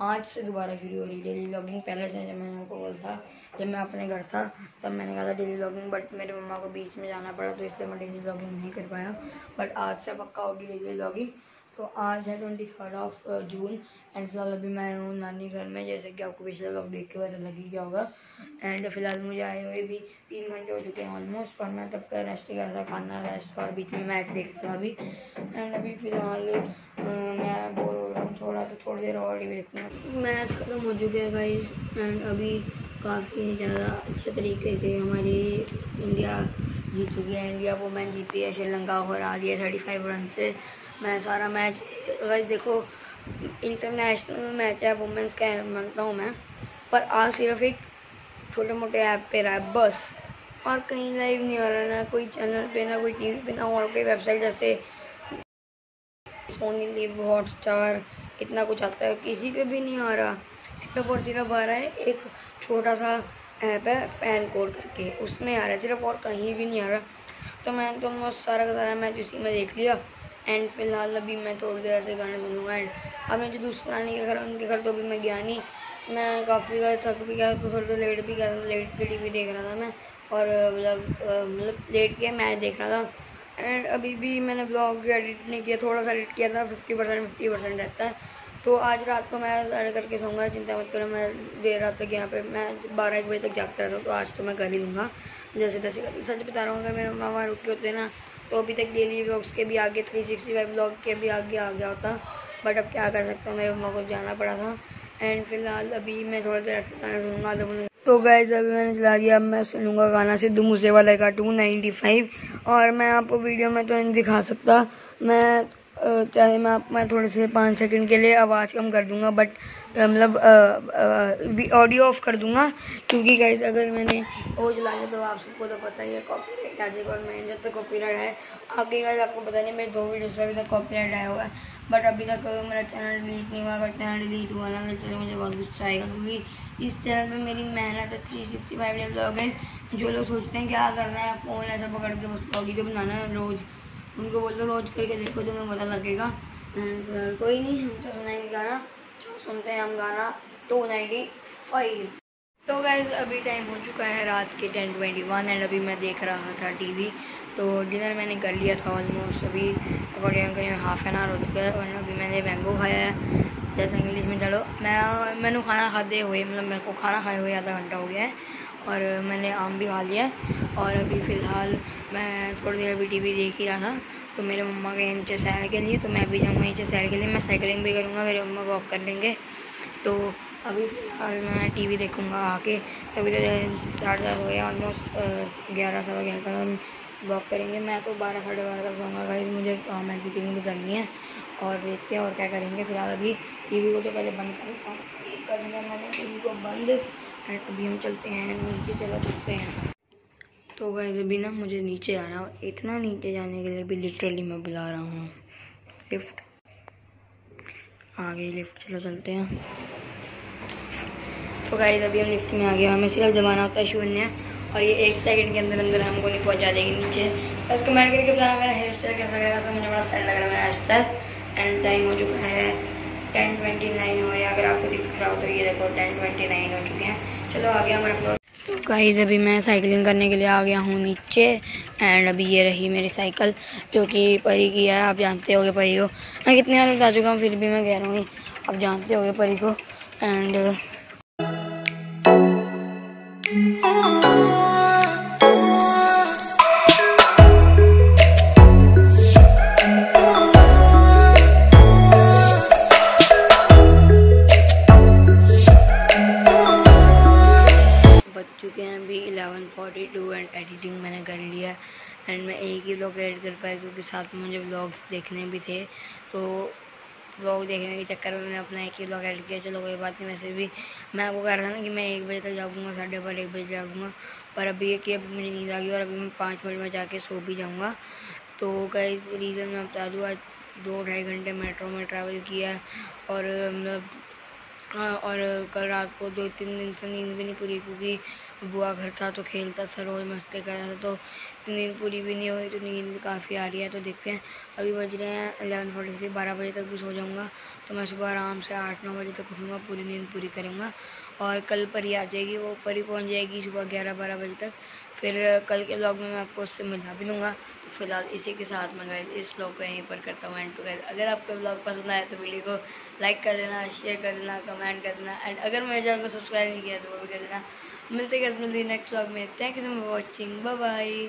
आज से दोबारा शुरू हो रही डेली ब्लॉगिंग पहले से जब मैंने आपको बोला था, जब मैं अपने घर था, तब मैंने कहा था डेली ब्लॉगिंग बट मेरे मम्मा को बीच में जाना पड़ा तो इसलिए मैं डेली ब्लॉगिंग नहीं कर पाया। बट आज से पक्का होगी डेली ब्लॉगिंग तो आज है twenty third of June and फ़िलहाल अभी मैं हूँ नानी घर में, जैसे कि आपको पिछले लोग देख के पता लग ही गया होगा। एंड फ़िलहाल मुझे आए हुए भी तीन घंटे हो चुके हैं ऑलमोस्ट और मैं तब का रेस्ट कर रहा था, खाना रेस्ट और बीच में मैच देख रहा था अभी। एंड अभी फ़िलहाल मैं हो रहा हूँ थोड़ा देर और टीवी देखूँगा मैच खत्म हो चुके हैं गाइस एंड अभी काफ़ी ज़्यादा अच्छे तरीके से हमारी इंडिया जीत चुकी है। इंडिया वुमेन जीती है, श्रीलंका को हरा दिया थर्टी फाइव रन से। मैं सारा मैच अगर देखो इंटरनेशनल मैच है वुमेंस का मानता हूँ मैं। पर आज सिर्फ़ एक छोटे मोटे ऐप पे रहा है, बस। और कहीं लाइव नहीं आ रहा ना, कोई चैनल पे, ना कोई टीवी पे, ना और कोई वेबसाइट जैसे सोनी लिव हॉटस्टार इतना कुछ आता है, किसी पे भी नहीं आ रहा। सिर्फ़ और सिर्फ़ आ रहा है एक छोटा सा ऐप है फ़ैन कोड करके। उसमें आ रहा है, सिर्फ़ और कहीं भी नहीं आ रहा। तो मैंने तो ऑलमोस्ट सारा का सारा मैच उसी में देख लिया। एंड फ़िलहाल अभी मैं थोड़ी देर ऐसे गाने सुनूँगा। एंड अब मैं जो दूसरा नानी के घर, उनके घर तो अभी मैं गया नहीं। मैं काफ़ी ज़्यादा थक भी गया तो थोड़ा लेट भी गया था लेट के टीवी देख रहा था मैं। और मतलब मतलब लेट के मैच देख रहा था। एंड अभी भी मैंने ब्लॉग एडिट नहीं किया, थोड़ा सा एडिट किया था फिफ्टी परसेंट फिफ्टी परसेंट रहता है। तो आज रात को मैं एडिट करके सोऊँगा, चिंता मत करो, मैं देर रात तक यहाँ पे, मैं बारह एक बजे तक जागता रहता हूँ तो आज तो मैं कर ही लूँगा जैसे तैसे कर सच बता रहा हूँ, अगर मेरे मामा रुके होते ना तो अभी तक डेली ब्लॉग्स के भी आगे थ्री सिक्सटी फाइव ब्लॉग के भी आगे आ गया होता। बट अब क्या कर सकता हूँ, मेरे मम्मा को जाना पड़ा था। एंड फ़िलहाल अभी मैं थोड़ा देर ऐसे गाना सुनूँगा तो गैस अभी मैंने चला दिया, अब मैं सुनूँगा गाना सिद्धू मूसे मूसेवाला का टू नाइन्टी फाइव और मैं आपको वीडियो में तो नहीं दिखा सकता। मैं चाहे मैं आप, मैं थोड़े से पाँच सेकंड के लिए आवाज़ कम कर दूँगा बट मतलब ऑडियो ऑफ़ कर दूँगा। क्योंकि गाइज़ अगर मैंने वो चला दिया तो आप सबको तो पता ही है कॉपीराइट जाएगा और मैं जब तक कॉपी कॉपीराइट है, आगे का आपको पता नहीं, मेरे दो वीडियोस पर अभी तक कॉपीराइट आया हुआ है। बट अभी तक मेरा चैनल डिलीट नहीं हुआ, अगर चैनल डिलीट हुआ ना तो मुझे बहुत गुस्सा आएगा, क्योंकि इस चैनल पे मेरी मेहनत है थ्री सिक्सटी फाइव डेज़ है जो लोग सोचते हैं क्या करना है फ़ोन ऐसा पकड़ के बस ब्लॉग तो बनाना है रोज़। उनको बोल दो रोज करके देखो, तुम्हें पता लगेगा। एंड कोई नहीं, हम तो सुनाएँगे गाना सुनते हैं हम गाना टू नाइन्टी फाइव तो गैस अभी टाइम हो चुका है रात के टेन ट्वेंटी वन एंड अभी मैं देख रहा था टीवी तो डिनर मैंने कर लिया था ऑलमोस्ट अभी अकॉर्डिंग करीब हाफ़ एन आवर हो चुका है और अभी मैंने मैंगो खाया है। जैसे इंग्लिश में चलो, मैं, मैंने खाना खाते हुए मतलब मेरे को खाना खाए हुए आधा घंटा हो गया है और मैंने आम भी खा लिया है। और अभी फ़िलहाल मैं थोड़ी देर अभी टीवी देख ही रहा था। तो मेरे मम्मा गए नीचे सैर के लिए तो मैं भी जाऊँगा नीचे सैर के लिए। मैं साइकिलिंग भी करूँगा, मेरे मम्मा वॉक कर लेंगे। तो अभी फ़िलहाल मैं टीवी देखूँगा आके। तभी तो साढ़े दस हो गया ऑलमोस्ट ग्यारह, साढ़े ग्यारह तक हम वॉक करेंगे। मैं तो बारह, साढ़े बारह तक सोऊँगा भाई, मुझे एडिटिंग भी करनी है। और देखते हैं और क्या करेंगे। फ़िलहाल अभी टीवी को तो पहले बंद कर दिया मैंने टीवी को बंद। एंड अभी हम चलते हैं, नीचे चला सकते हैं। तो गैस अभी ना मुझे नीचे आना इतना नीचे जाने के लिए भी लिटरली मैं बुला रहा हूँ। लिफ्ट आगे लिफ्ट चलो, चलते हैं। तो गाइस अभी हम लिफ्ट में आ गए हमें सिर्फ़ जमाना होता है शून्य और ये एक सेकंड के अंदर अंदर हमको नहीं पहुँचा देगी नीचे। बस कमेंट करके बताना मेरा हेयर स्टाइल कैसा लग रहा है। मुझे बड़ा सैड लग रहा है मेरा हेयर स्टाइल एंड टाइम हो चुका है टेन ट्वेंटी नाइन हो या अगर आपको दिख रहा हो तो ये देखो टेन ट्वेंटी नाइन हो चुके हैं। चलो आ गया हमारा फ्लोर तो गाइज़ अभी मैं साइकिलिंग करने के लिए आ गया हूँ नीचे। एंड अभी ये रही मेरी साइकिल जो कि परी की है। आप जानते होगे परी को। मैं कितने बार बता चुका हूँ, फिर भी मैं कह रहा हूँ आप जानते होगे परी को। एंड एडिटिंग मैंने कर लिया एंड मैं एक ही ब्लॉग एडिट कर पाया क्योंकि साथ में मुझे ब्लॉग्स देखने भी थे। तो ब्लॉग देखने के चक्कर में मैंने अपना एक ही ब्लॉग एडिट किया। चलो कोई बात नहीं, वैसे भी मैं आपको कह रहा था ना कि मैं एक बजे तक जागूँगा, साढ़े बारह, एक बजे जाऊँगा पर अभी एक कि अभी मुझे नींद आ गई और अभी मैं पाँच मिनट में जाके सो भी जाऊँगा। तो कई रीज़न मैं बता दूँ, आज दो ढाई घंटे मेट्रो में ट्रैवल किया और मतलब और कल रात को दो तीन दिन से नींद भी नहीं पूरी क्योंकि बुआ घर था तो खेलता था, रोज मस्ती कर रहा था तो नींद पूरी भी नहीं हुई तो नींद भी काफ़ी आ रही है तो देखते हैं। अभी बज रहे हैं अलेवन फोर्टी थ्री बारह बजे तक भी सो जाऊँगा तो मैं सुबह आराम से आठ नौ बजे तक उठूँगा, पूरी नींद पूरी करूँगा। और कल परी आ जाएगी, वो परी पहुँच जाएगी सुबह ग्यारह बारह बजे तक। फिर कल के ब्लॉग में मैं आपको उससे मिला भी लूँगा। तो फ़िलहाल इसी के साथ मैं गए इस ब्लॉग को यहीं पर करता हूँ एंड तो गए अगर आपको ब्लॉग पसंद आया तो वीडियो को लाइक कर देना शेयर कर देना कमेंट कर देना। एंड अगर मेरे चैनल को सब्सक्राइब नहीं किया तो वो भी कर देना। मिलते हैं मिलते नेक्स्ट ब्लॉग में। Thank you so much watching bye